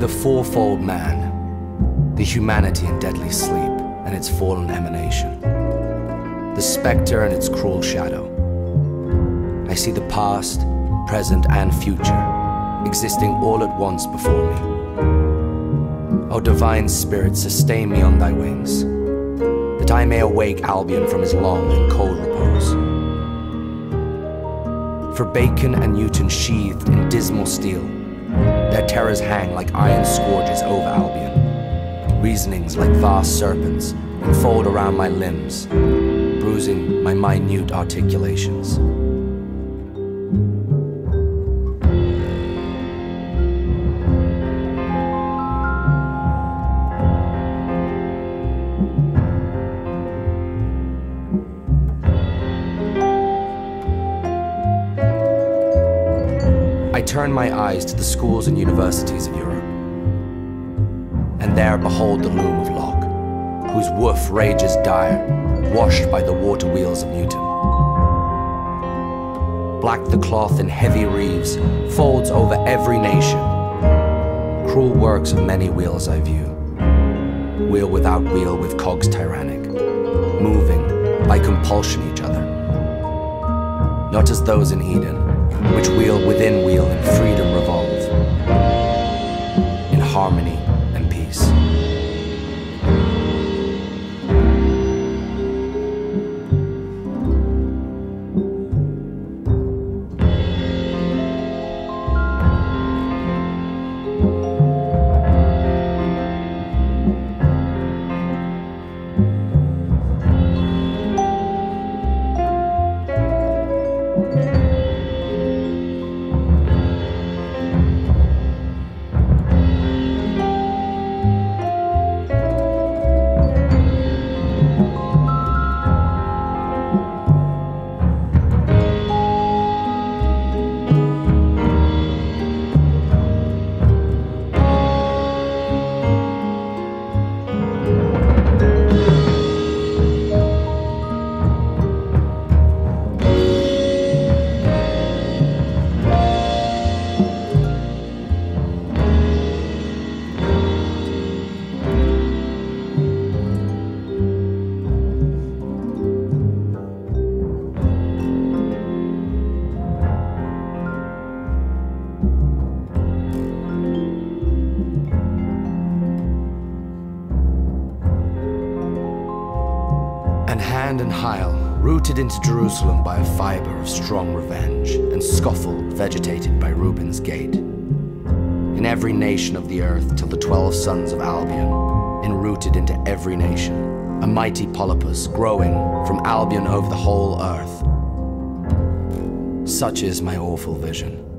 the fourfold man, the humanity in deadly sleep and its fallen emanation, the spectre and its cruel shadow. I see the past, present, and future existing all at once before me. O divine spirit, sustain me on thy wings, that I may awake Albion from his long and cold repose. For Bacon and Newton sheathed in dismal steel, their terrors hang like iron scourges over Albion. Reasonings like vast serpents enfold around my limbs, bruising my minute articulations. I turn my eyes to the schools and universities of Europe, and there behold the loom of Locke, whose woof rages dire, washed by the water wheels of Newton. Black the cloth in heavy reeves folds over every nation. Cruel works of many wheels I view, wheel without wheel with cogs tyrannic, moving by compulsion each other. Not as those in Eden, which wheel within wheel in freedom revolve, and Hyle, rooted into Jerusalem by a fiber of strong revenge, and Skofeld vegetated by Reuben's gate. In every nation of the earth till the twelve sons of Albion, enrooted into every nation, a mighty polypus growing from Albion over the whole earth. Such is my awful vision.